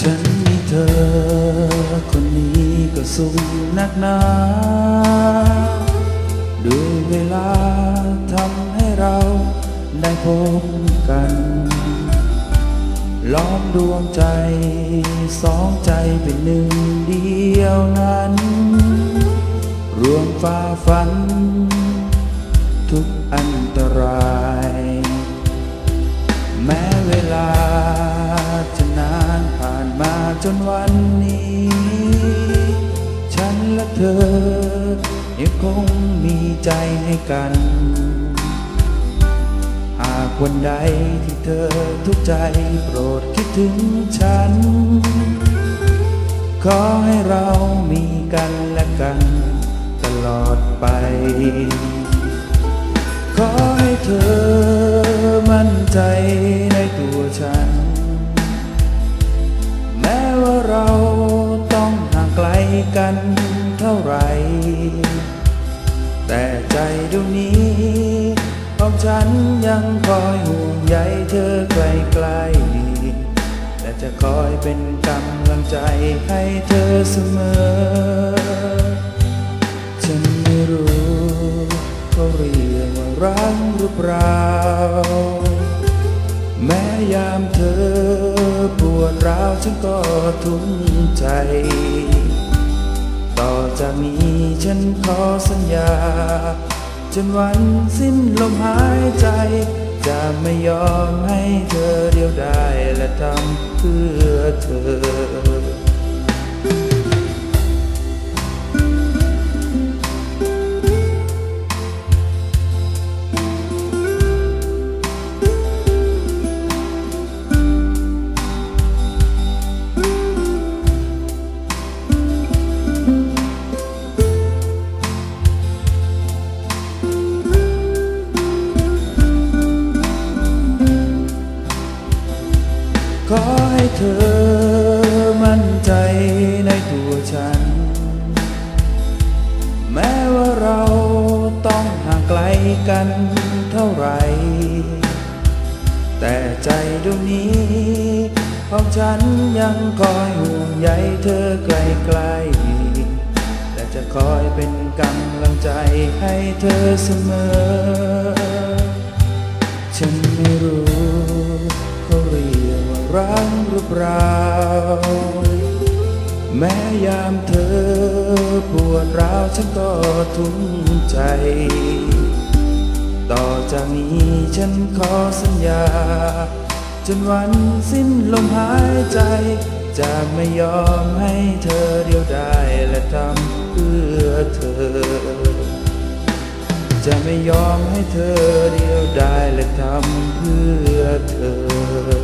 ฉันมีเธอ คนนี้ก็สุขนักหนาด้วยเวลาทำ เราได้พบกัน ล้อมดวงใจสองใจเป็นหนึ่งเดียวนั้น รวมฝ่าฟัน ทุกอันตราย แม้เวลาจะนานผ่านมาจนวันนี้ ฉันและเธอยังคงมีใจให้กันากวันใดที่เธอทุกใจโปรดคิดถึงฉัน ขอให้เรามีกันและกันตลอดไป ขอให้เธอมั่นใจในตัวฉัน แม้ว่าเราต้องห่างไกลกันเท่าไหร่แต่ใจดวงนี้ ของฉันยังคอยห่วงใยเธอไกลๆและจะคอยเป็นกำลังใจให้เธอเสมอ ฉันไม่รู้เขาเรียกว่ารักหรือเปล่า แม้ยามเธอปวดร้าวฉันก็ทุ่มใจ ต่อจากนี้ฉันขอสัญญา จนวันสิ้นลมหายใจ จะไม่ยอมให้เธอเดียวได้และทำเพื่อเธอ ขอให้เธอมั่นใจในตัวฉัน แม้ว่าเราต้องห่างไกลกันเท่าไหร่ แต่ใจดวงนี้ของฉันยังคอยห่วงใยเธอไกลๆและจะคอยเป็นกำลังใจให้เธอเสมอ ฉันไม่รู้ รักหรือเปล่า แม้ยามเธอปวดร้าวฉันก็ทุ่มใจ ต่อจากนี้ฉันขอสัญญา จนวันสิ้นลมหายใจ จะไม่ยอมให้เธอเดียวได้และทำเพื่อเธอจะไม่ยอมให้เธอเดียวได้และทำเพื่อเธอ